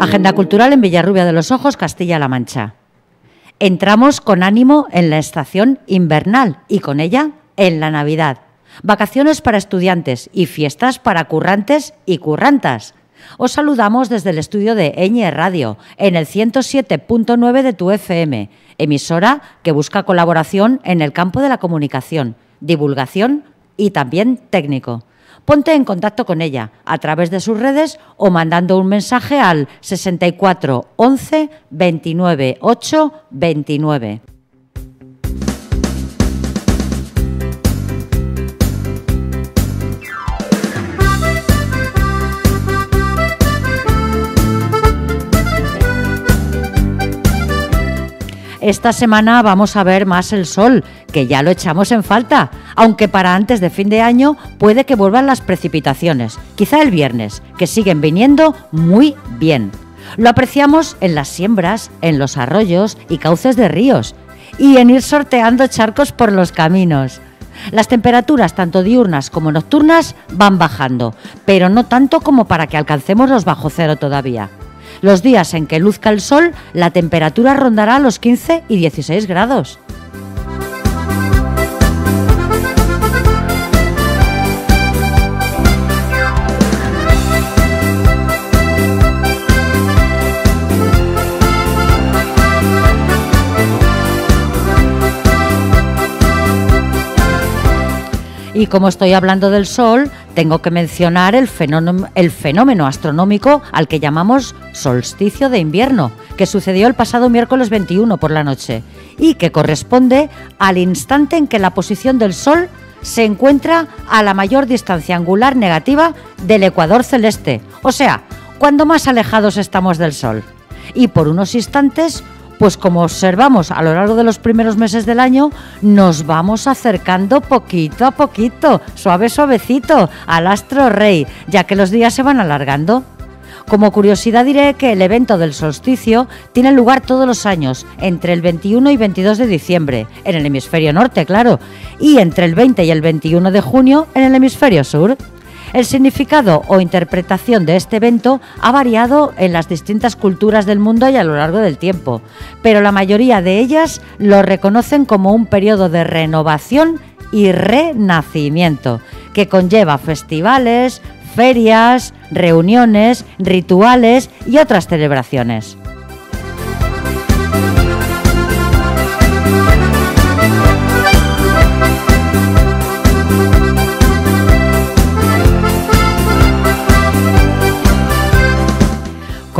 Agenda cultural en Villarrubia de los Ojos, Castilla-La Mancha. Entramos con ánimo en la estación invernal y con ella en la Navidad. Vacaciones para estudiantes y fiestas para currantes y currantas. Os saludamos desde el estudio de Eñe Radio, en el 107.9 de tu FM, emisora que busca colaboración en el campo de la comunicación, divulgación y también técnico. Ponte en contacto con ella a través de sus redes o mandando un mensaje al 64 11 29 8 29. Esta semana vamos a ver más el sol, que ya lo echamos en falta, aunque para antes de fin de año puede que vuelvan las precipitaciones, quizá el viernes, que siguen viniendo muy bien. Lo apreciamos en las siembras, en los arroyos y cauces de ríos, y en ir sorteando charcos por los caminos. Las temperaturas, tanto diurnas como nocturnas, van bajando, pero no tanto como para que alcancemos los bajo cero todavía. Los días en que luzca el sol, la temperatura rondará los 15 y 16 grados. Y como estoy hablando del Sol, tengo que mencionar el fenómeno, astronómico al que llamamos solsticio de invierno, que sucedió el pasado miércoles 21 por la noche y que corresponde al instante en que la posición del Sol se encuentra a la mayor distancia angular negativa del ecuador celeste, o sea, cuando más alejados estamos del Sol. Y por unos instantes pues como observamos a lo largo de los primeros meses del año, nos vamos acercando poquito a poquito, suave suavecito, al astro rey, ya que los días se van alargando. Como curiosidad diré que el evento del solsticio tiene lugar todos los años, entre el 21 y 22 de diciembre, en el hemisferio norte, claro, y entre el 20 y el 21 de junio en el hemisferio sur. El significado o interpretación de este evento ha variado en las distintas culturas del mundo y a lo largo del tiempo, pero la mayoría de ellas lo reconocen como un periodo de renovación y renacimiento, que conlleva festivales, ferias, reuniones, rituales y otras celebraciones.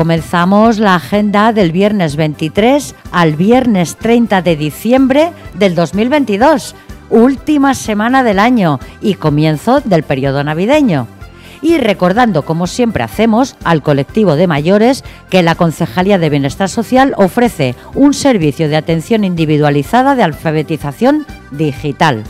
Comenzamos la agenda del viernes 23 al viernes 30 de diciembre del 2022, última semana del año y comienzo del periodo navideño. Y recordando, como siempre hacemos, al colectivo de mayores que la Concejalía de Bienestar Social ofrece un servicio de atención individualizada de alfabetización digital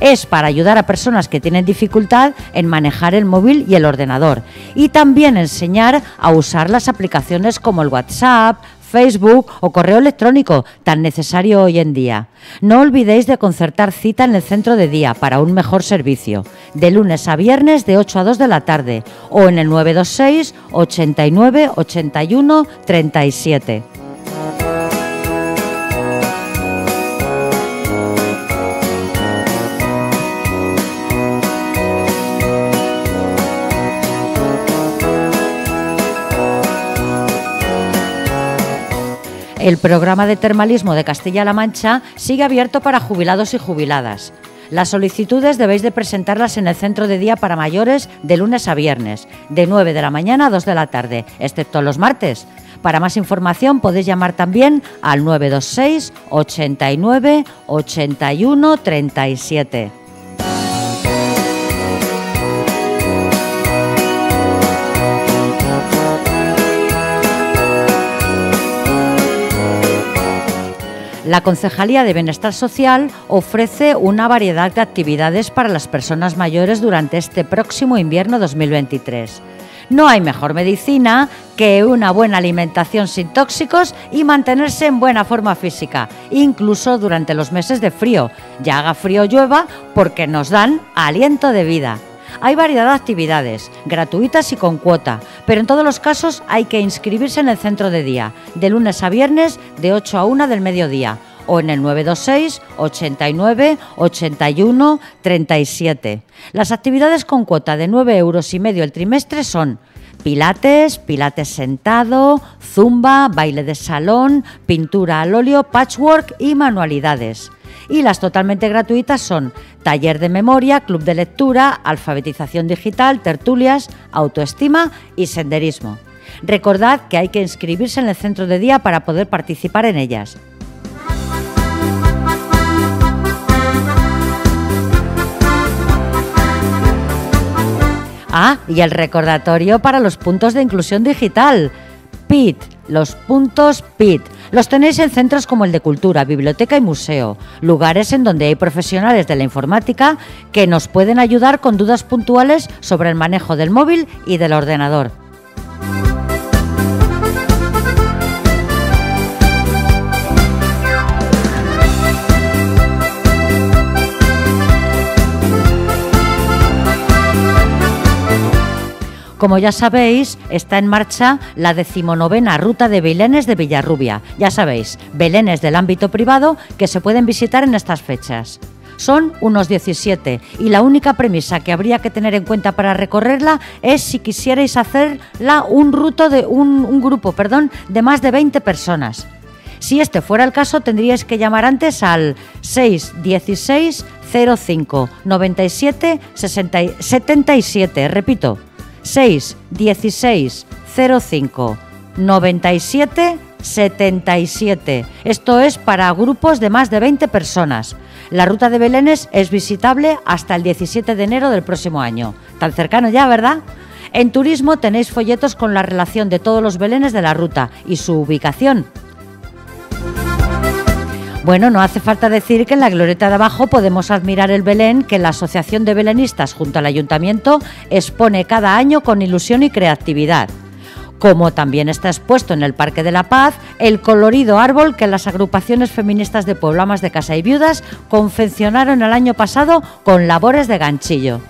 es para ayudar a personas que tienen dificultad en manejar el móvil y el ordenador y también enseñar a usar las aplicaciones como el WhatsApp, Facebook o correo electrónico, tan necesario hoy en día. No olvidéis de concertar cita en el centro de día para un mejor servicio, de lunes a viernes de 8 a 2 de la tarde o en el 926 89 81 37. El programa de termalismo de Castilla-La Mancha sigue abierto para jubilados y jubiladas. Las solicitudes debéis de presentarlas en el centro de día para mayores de lunes a viernes, de 9 de la mañana a 2 de la tarde, excepto los martes. Para más información podéis llamar también al 926 89 81 37. La Concejalía de Bienestar Social ofrece una variedad de actividades para las personas mayores durante este próximo invierno 2023. No hay mejor medicina que una buena alimentación sin tóxicos y mantenerse en buena forma física, incluso durante los meses de frío, ya haga frío o llueva, porque nos dan aliento de vida. Hay variedad de actividades, gratuitas y con cuota, pero en todos los casos hay que inscribirse en el centro de día, de lunes a viernes de 8 a 1 del mediodía o en el 926 89 81 37. Las actividades con cuota de 9 euros y medio el trimestre son pilates, pilates sentado, zumba, baile de salón, pintura al óleo, patchwork y manualidades. Y las totalmente gratuitas son taller de memoria, club de lectura, alfabetización digital, tertulias, autoestima y senderismo. Recordad que hay que inscribirse en el centro de día para poder participar en ellas. Ah, y el recordatorio para los puntos de inclusión digital. PIT, los puntos PIT. Los tenéis en centros como el de Cultura, Biblioteca y Museo, lugares en donde hay profesionales de la informática que nos pueden ayudar con dudas puntuales sobre el manejo del móvil y del ordenador. Como ya sabéis, está en marcha la decimonovena ruta de Belénes de Villarrubia. Ya sabéis, Belénes del ámbito privado que se pueden visitar en estas fechas. Son unos 17 y la única premisa que habría que tener en cuenta para recorrerla es si quisierais hacerla un, ruto de, un, grupo perdón, de más de 20 personas. Si este fuera el caso, tendríais que llamar antes al 616 05 97 77. Repito, 6 16 05 97 77. Esto es para grupos de más de 20 personas. La ruta de Belénes es visitable hasta el 17 de enero del próximo año. Tan cercano ya, ¿verdad? En turismo tenéis folletos con la relación de todos los Belénes de la ruta y su ubicación. Bueno, no hace falta decir que en la glorieta de abajo podemos admirar el Belén que la Asociación de Belenistas junto al Ayuntamiento expone cada año con ilusión y creatividad. Como también está expuesto en el Parque de la Paz el colorido árbol que las agrupaciones feministas de Pueblo Amas de Casa y Viudas confeccionaron el año pasado con labores de ganchillo.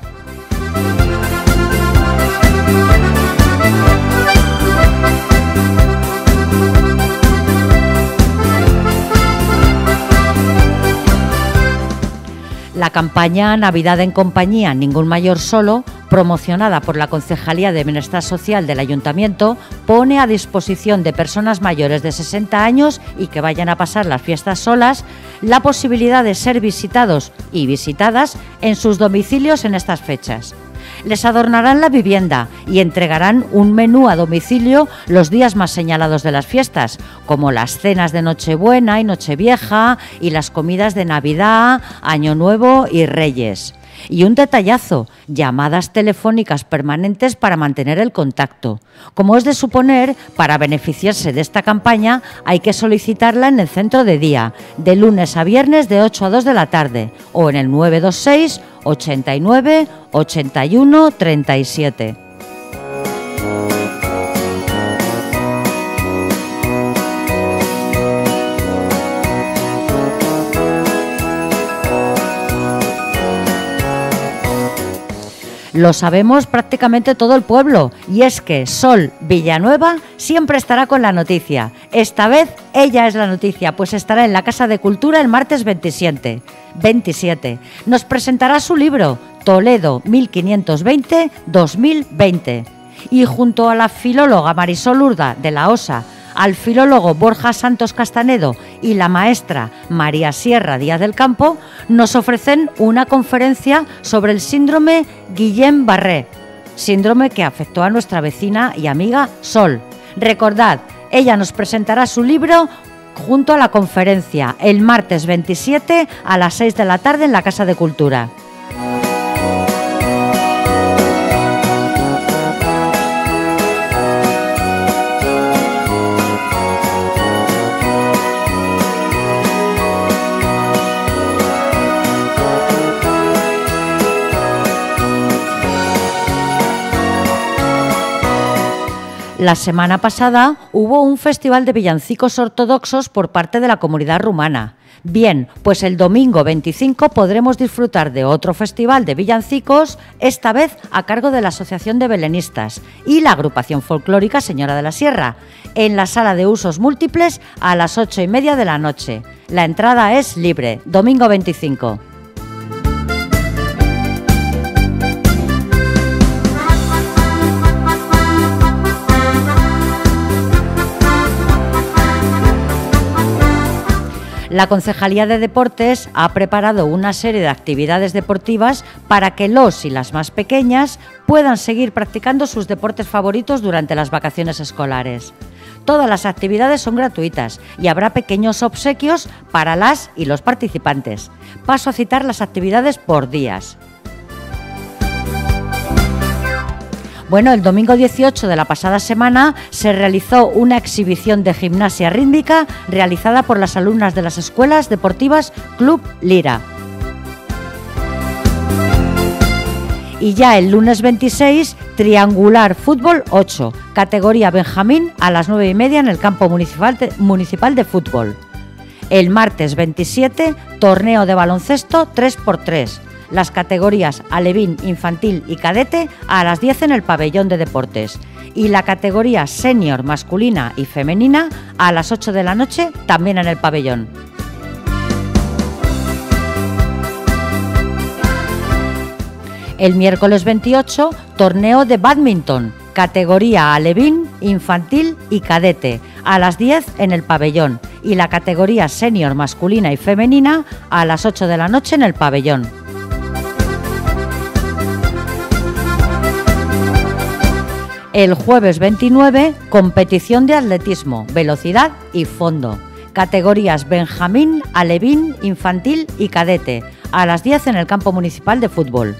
La campaña Navidad en Compañía, Ningún Mayor Solo, promocionada por la Concejalía de Bienestar Social del Ayuntamiento, pone a disposición de personas mayores de 60 años y que vayan a pasar las fiestas solas la posibilidad de ser visitados y visitadas en sus domicilios en estas fechas les adornarán la vivienda y entregarán un menú a domicilio los días más señalados de las fiestas, como las cenas de Nochebuena y Nochevieja y las comidas de Navidad, Año Nuevo y Reyes. Y un detallazo, llamadas telefónicas permanentes para mantener el contacto. Como es de suponer, para beneficiarse de esta campaña hay que solicitarla en el centro de día, de lunes a viernes de 8 a 2 de la tarde, o en el 926 89 81 37. Lo sabemos prácticamente todo el pueblo y es que Sol Villanueva siempre estará con la noticia. Esta vez ella es la noticia, pues estará en la Casa de Cultura el martes 27. 27. Nos presentará su libro Toledo 1520-2020 y junto a la filóloga Marisol Urda de la OSA al filólogo Borja Santos Castanedo y la maestra María Sierra Díaz del Campo, nos ofrecen una conferencia sobre el síndrome Guillén-Barré, síndrome que afectó a nuestra vecina y amiga Sol. Recordad, ella nos presentará su libro junto a la conferencia el martes 27 a las 6 de la tarde en la Casa de Cultura. La semana pasada hubo un festival de villancicos ortodoxos por parte de la comunidad rumana. Bien, pues el domingo 25 podremos disfrutar de otro festival de villancicos, esta vez a cargo de la Asociación de Belenistas y la agrupación folclórica Señora de la Sierra, en la sala de usos múltiples a las ocho y media de la noche. La entrada es libre, domingo 25. La Concejalía de Deportes ha preparado una serie de actividades deportivas para que los y las más pequeñas puedan seguir practicando sus deportes favoritos durante las vacaciones escolares. Todas las actividades son gratuitas y habrá pequeños obsequios para las y los participantes. Paso a citar las actividades por días. Bueno, el domingo 18 de la pasada semana se realizó una exhibición de gimnasia rítmica realizada por las alumnas de las escuelas deportivas Club Lira. Y ya el lunes 26, Triangular Fútbol 8, categoría Benjamín, a las 9 y media en el campo municipal de, municipal de fútbol. El martes 27, torneo de baloncesto 3x3, las categorías alevín, infantil y cadete a las 10 en el pabellón de deportes y la categoría senior masculina y femenina a las 8 de la noche también en el pabellón. El miércoles 28, torneo de badminton, categoría alevín, infantil y cadete, a las 10 en el pabellón, y la categoría senior masculina y femenina a las 8 de la noche en el pabellón. El jueves 29, competición de atletismo, velocidad y fondo. Categorías Benjamín, Alevín, Infantil y Cadete, a las 10 en el campo municipal de fútbol.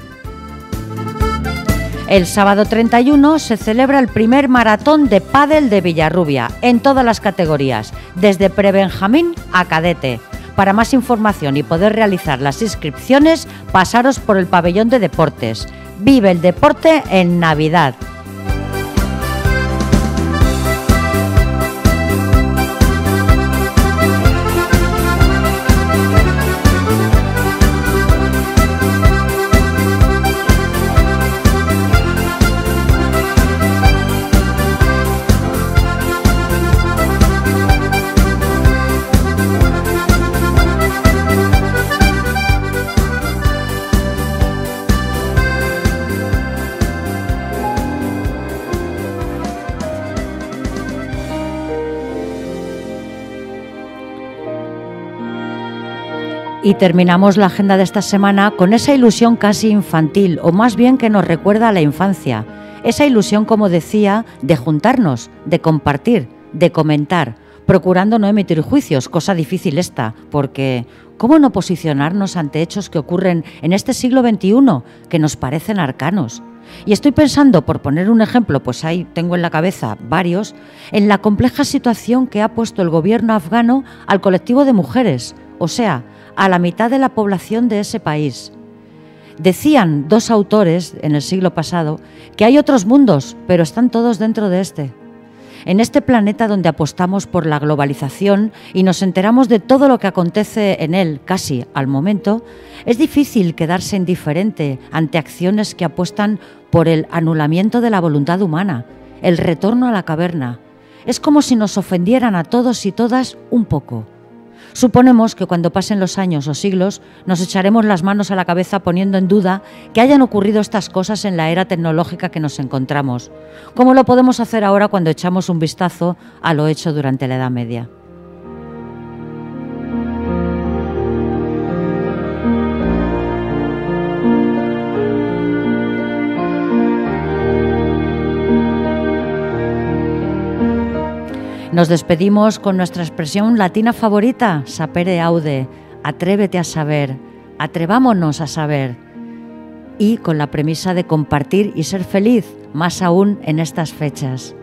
El sábado 31 se celebra el primer maratón de pádel de Villarrubia, en todas las categorías, desde pre-Benjamín a cadete. Para más información y poder realizar las inscripciones, pasaros por el pabellón de deportes. Vive el deporte en Navidad. Y terminamos la agenda de esta semana con esa ilusión casi infantil, o más bien que nos recuerda a la infancia. Esa ilusión, como decía, de juntarnos, de compartir, de comentar, procurando no emitir juicios, cosa difícil esta, porque ¿cómo no posicionarnos ante hechos que ocurren en este siglo XXI que nos parecen arcanos? Y estoy pensando, por poner un ejemplo, pues ahí tengo en la cabeza varios, en la compleja situación que ha puesto el gobierno afgano al colectivo de mujeres, o sea, a la mitad de la población de ese país. Decían dos autores en el siglo pasado que hay otros mundos, pero están todos dentro de este. En este planeta donde apostamos por la globalización y nos enteramos de todo lo que acontece en él casi al momento, es difícil quedarse indiferente ante acciones que apuestan por el anulamiento de la voluntad humana, el retorno a la caverna. Es como si nos ofendieran a todos y todas un poco. Suponemos que cuando pasen los años o siglos nos echaremos las manos a la cabeza poniendo en duda que hayan ocurrido estas cosas en la era tecnológica que nos encontramos, como lo podemos hacer ahora cuando echamos un vistazo a lo hecho durante la Edad Media. Nos despedimos con nuestra expresión latina favorita, sapere aude, atrévete a saber, atrevámonos a saber, y con la premisa de compartir y ser feliz, más aún en estas fechas.